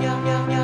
yeah, yeah, yeah.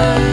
love.